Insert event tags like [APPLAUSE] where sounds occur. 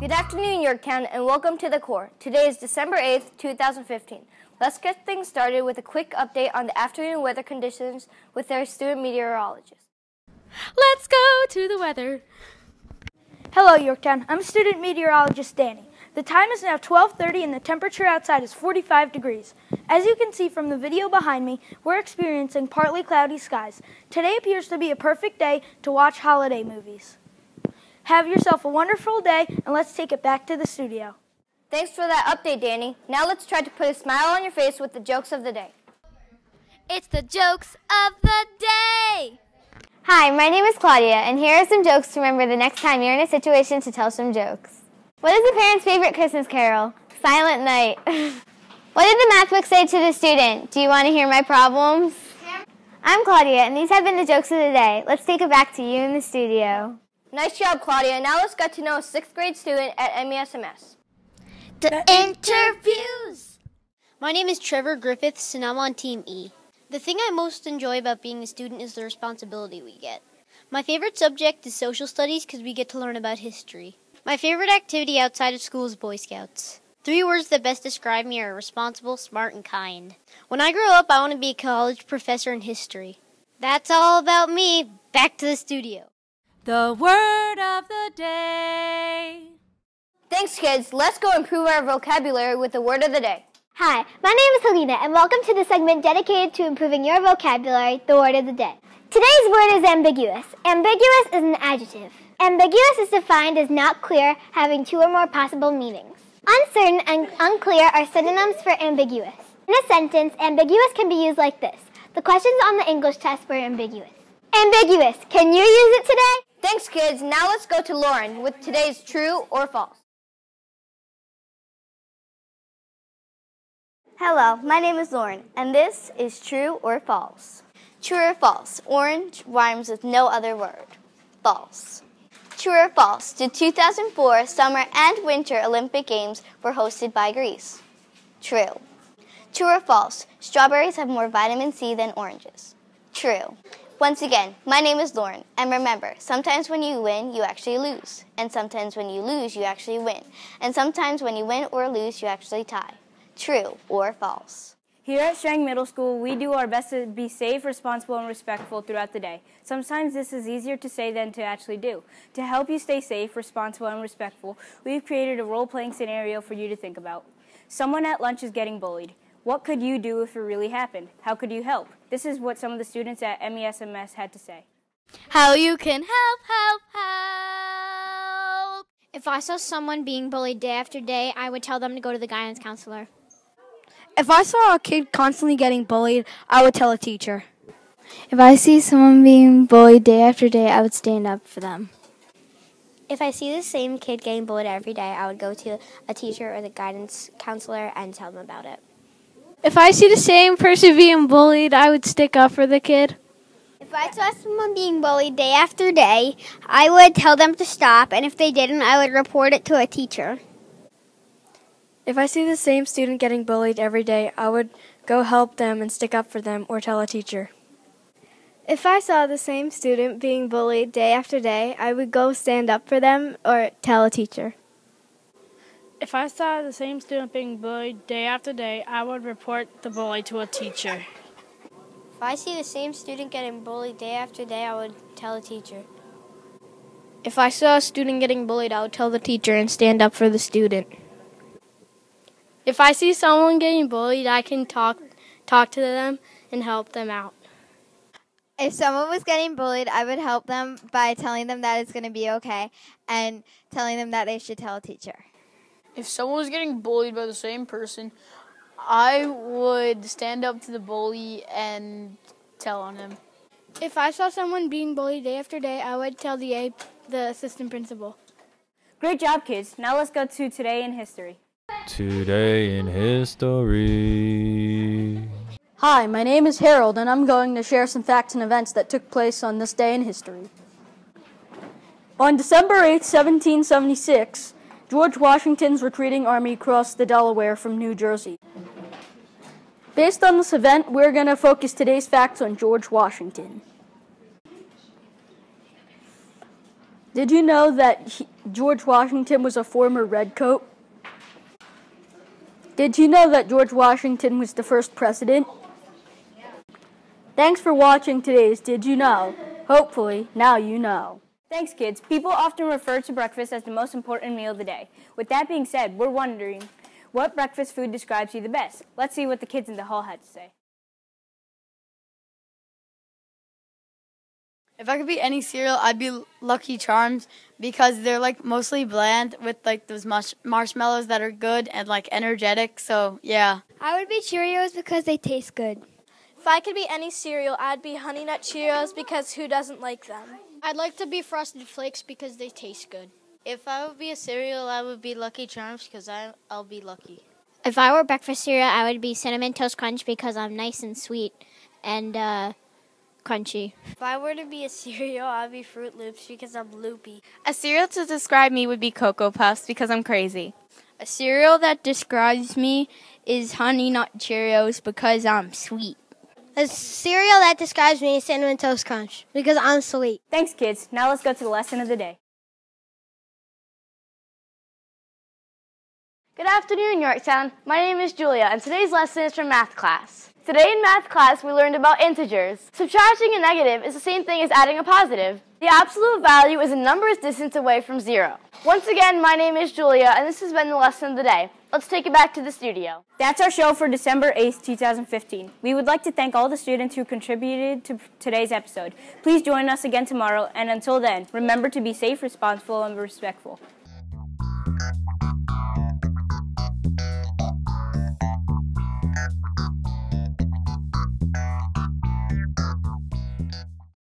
Good afternoon, Yorktown, and welcome to the core. Today is December 8th, 2015. Let's get things started with a quick update on the afternoon weather conditions with our student meteorologist. Let's go to the weather. Hello, Yorktown. I'm student meteorologist Danny. The time is now 12:30 and the temperature outside is 45 degrees. As you can see from the video behind me, we're experiencing partly cloudy skies. Today appears to be a perfect day to watch holiday movies. Have yourself a wonderful day and let's take it back to the studio. Thanks for that update, Danny. Now let's try to put a smile on your face with the jokes of the day. It's the jokes of the day. Hi, my name is Claudia, and here are some jokes to remember the next time you're in a situation to tell some jokes. What is the parent's favorite Christmas carol? Silent Night. [LAUGHS] what did the math book say to the student? Do you want to hear my problems? I'm Claudia, and these have been the jokes of the day. Let's take it back to you in the studio. Nice job, Claudia. Now let's get to know a sixth grade student at MESMS. The interviews. My name is Trevor Griffiths, and I'm on Team E. The thing I most enjoy about being a student is the responsibility we get. My favorite subject is social studies because we get to learn about history. My favorite activity outside of school is Boy Scouts. Three words that best describe me are responsible, smart, and kind. When I grow up, I want to be a college professor in history. That's all about me. Back to the studio. The word of the day. Thanks, kids. Let's go improve our vocabulary with the word of the day. Hi, my name is Helena, and welcome to the segment dedicated to improving your vocabulary, the word of the day. Today's word is ambiguous. Ambiguous is an adjective. Ambiguous is defined as not clear, having two or more possible meanings. Uncertain and unclear are synonyms for ambiguous. In a sentence, ambiguous can be used like this. The questions on the English test were ambiguous. Ambiguous. Can you use it today? Thanks, kids. Now let's go to Lauren with today's true or false. Hello, my name is Lauren, and this is true or false. True or false? Orange rhymes with no other word. False. True or false? The 2004 Summer and Winter Olympic Games were hosted by Greece. True. True or false? Strawberries have more vitamin C than oranges. True. Once again, my name is Lauren, and remember, sometimes when you win, you actually lose. And sometimes when you lose, you actually win. And sometimes when you win or lose, you actually tie. True or false? Here at Strang Middle School, we do our best to be safe, responsible, and respectful throughout the day. Sometimes this is easier to say than to actually do. To help you stay safe, responsible, and respectful, we've created a role playing scenario for you to think about. Someone at lunch is getting bullied. What could you do if it really happened? How could you help? This is what some of the students at MESMS had to say. How you can help, help, help. If I saw someone being bullied day after day, I would tell them to go to the guidance counselor. If I saw a kid constantly getting bullied, I would tell a teacher. If I see someone being bullied day after day, I would stand up for them. If I see the same kid getting bullied every day, I would go to a teacher or the guidance counselor and tell them about it. If I see the same person being bullied, I would stick up for the kid. If I saw someone being bullied day after day, I would tell them to stop, and if they didn't, I would report it to a teacher. If I see the same student getting bullied every day, I would go help them and stick up for them or tell a teacher. If I saw the same student being bullied day after day, I would go stand up for them or tell a teacher. If I saw the same student being bullied day after day, I would report the bully to a teacher. If I see the same student getting bullied day after day, I would tell a teacher. If I saw a student getting bullied, I would tell the teacher and stand up for the student. If I see someone getting bullied, I can talk talk to them and help them out. If someone was getting bullied, I would help them by telling them that it's going to be okay and telling them that they should tell a teacher. If someone was getting bullied by the same person, I would stand up to the bully and tell on him. If I saw someone being bullied day after day, I would tell the A- the assistant principal. Great job, kids. Now let's go to Today in History. Today in History. Hi, my name is Harold, and I'm going to share some facts and events that took place on this day in history. On December 8, 1776, George Washington's retreating army crossed the Delaware from New Jersey. Based on this event, we're going to focus today's facts on George Washington. Did you know that he, George Washington was a former redcoat? Did you know that George Washington was the first president? Thanks for watching today's Did You Know? Hopefully, now you know. Thanks, kids. People often refer to breakfast as the most important meal of the day. With that being said, we're wondering what breakfast food describes you the best? Let's see what the kids in the hall had to say. If I could be any cereal, I'd be Lucky Charms because they're like mostly bland with like those mush- marshmallows that are good and like energetic. So, yeah. I would be Cheerios because they taste good. If I could be any cereal, I'd be Honey Nut Cheerios because who doesn't like them? I'd like to be Frosted Flakes because they taste good. If I would be a cereal, I would be Lucky Charms because I'll be lucky. If I were breakfast cereal, I would be Cinnamon Toast Crunch because I'm nice and sweet and uh, crunchy. If I were to be a [LAUGHS] cereal, I'd be Froot Loops because I'm loopy. A cereal to describe me would be Cocoa Puffs because I'm crazy. A cereal that describes me is Honey Nut Cheerios because I'm sweet. A cereal that describes me is Cinnamon Toast Crunch because I'm sweet. Thanks, kids. Now let's go to the lesson of the day. Good afternoon, Yorktown. My name is Julia, and today's lesson is from math class. Today in math class, we learned about integers. Subtracting a negative is the same thing as adding a positive. The absolute value is a number's distance away from zero. Once again, my name is Julia, and this has been the lesson of the day. Let's take it back to the studio. That's our show for December 8th, 2015. We would like to thank all the students who contributed to today's episode. Please join us again tomorrow, and until then, remember to be safe, responsible, and respectful.